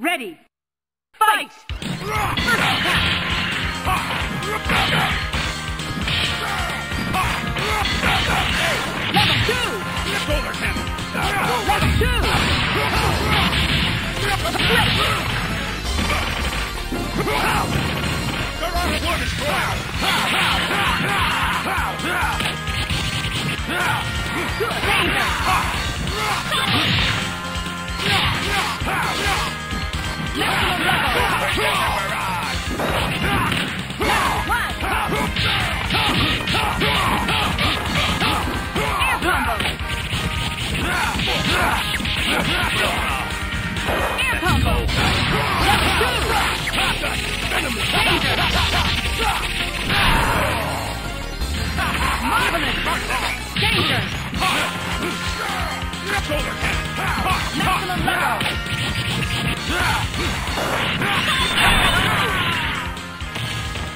Ready. Fight! Level two! Shoulder cannon. Level two! Garage one is clear. Danger! Danger! Maximum level!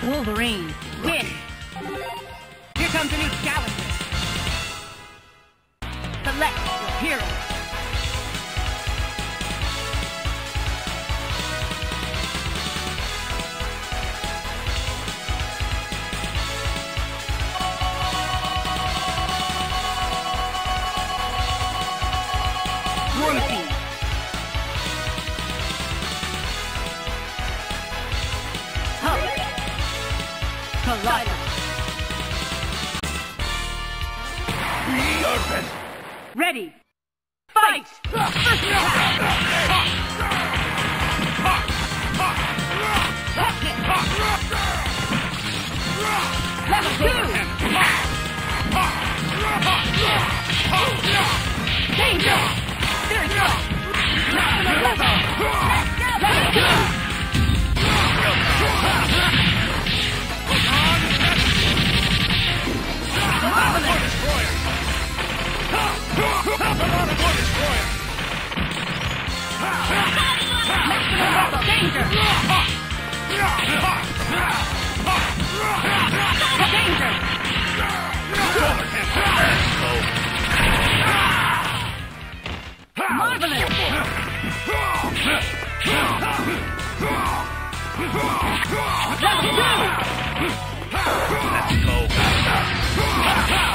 Wolverine, win! Here comes a new challenger. Select your hero. We are Venom. Ready. Fight! First attack! Danger! Danger! Marvelous! Level two!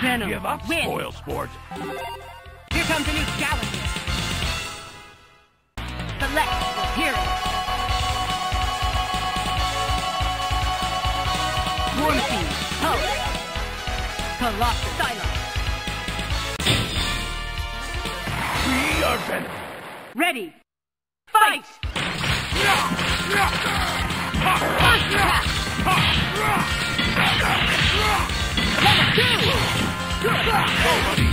Venom. Give up Win. spoil sport. Here comes a new challenger. Select your hero. Warm Seed. Hulk. Colossus. Silence. We are Venom. Ready. Fight! First attack! 2! Wonderful!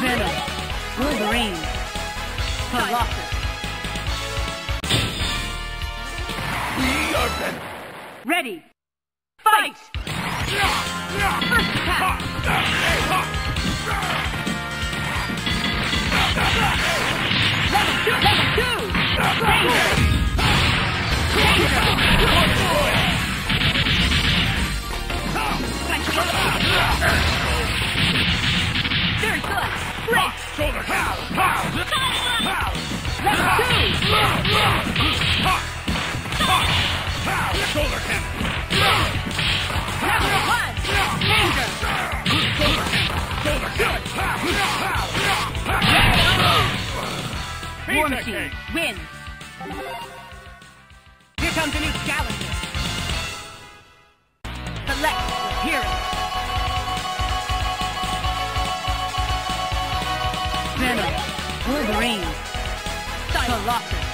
Venom, Wolverine, Colossus. We are Venom. Ready. Fight! First attack! Level two! Level two! Danger! Danger! War Machine wins. Here comes a new challenger. Select your hero. Venom, Wolverine, Colossus.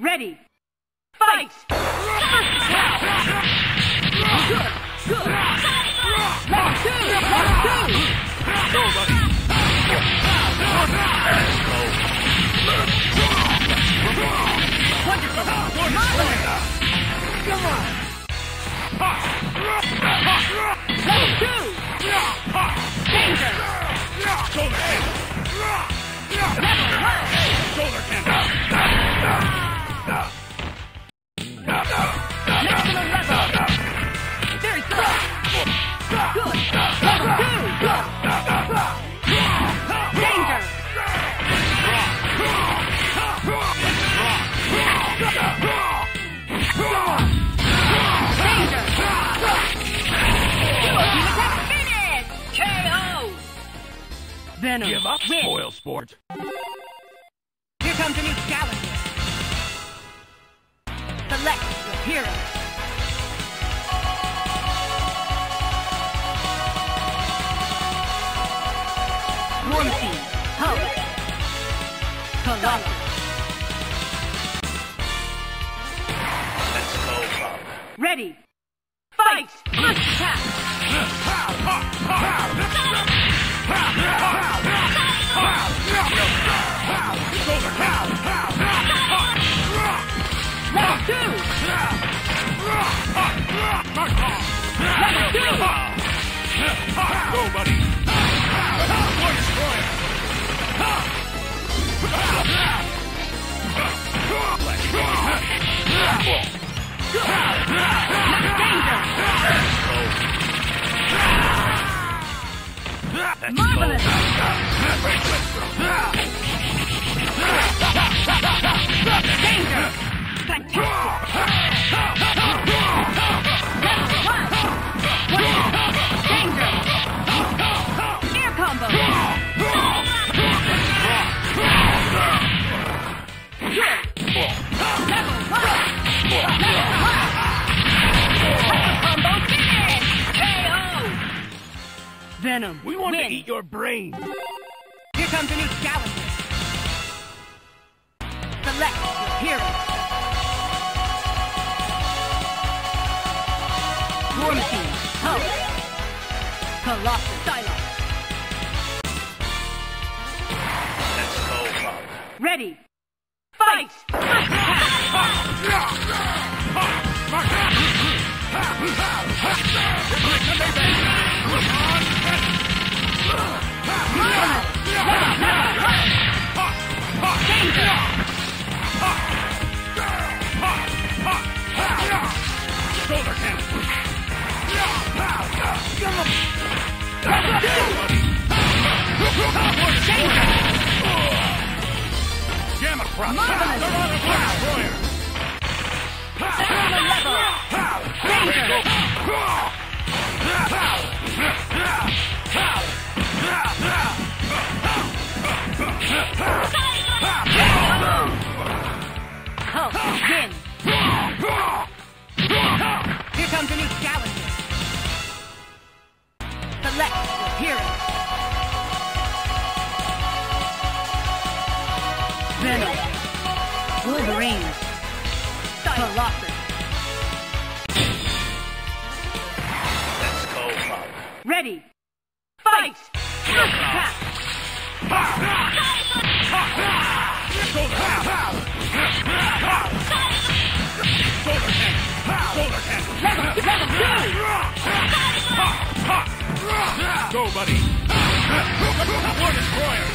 Ready, fight! Good, good. Level two, level two. Wonderful, marvelous. Venom. Give up, wins. spoil sport. Here comes a new challenger. Select your hero. Machine, Hulk, Colossus. Let's go. Ready, fight! Attack! Level two! Go, buddy. Destroyer. Danger! Marvelous! Venom. We want win. to eat your brain. Here comes a new challenger. Select your hero. War Machine, Hulk, Colossus, Psylocke. Let's go, Pug. Ready, fight! Attack! Gamma Crush. Marvelous. Destroyer. Level! Danger! Hulk, win! Here comes a new challenger. Select your hero. Venom. Wolverine. Colossus. Let's go, Pug. Ready. Fight! Attack! Go, buddy. War Destroyer.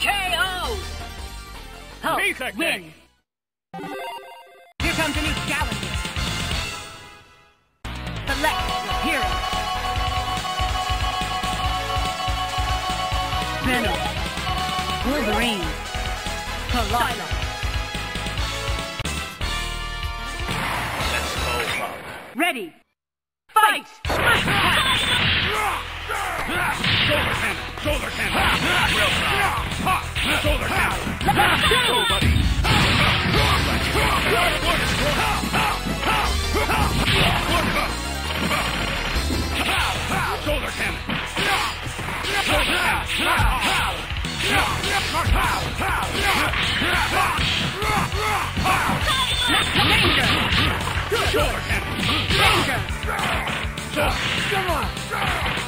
KO! Hulk, win! Here comes a new challenger. Select your hero. Venom. Wolverine. Colossus. Ready! Fight! Shoulder cannon. Shoulder cannon. Real. Ha! Shoulder cannon. Go, buddy. War destroyer. Shoulder cannon. Shoulder cannon. Shoulder cannon.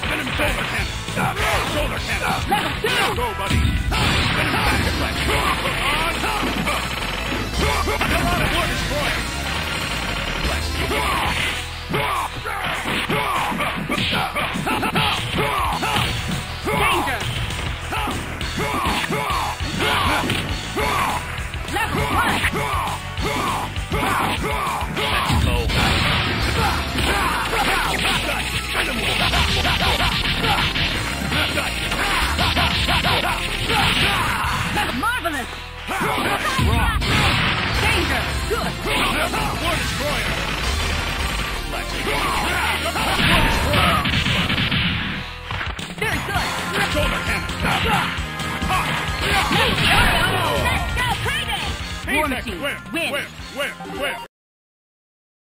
Venom shoulder cannon. Shoulder cannon. Level two! Go, buddy. Venom back deflect. Come on. War destroyer. Danger! War. Machine, Where? win! Where? Where? Where?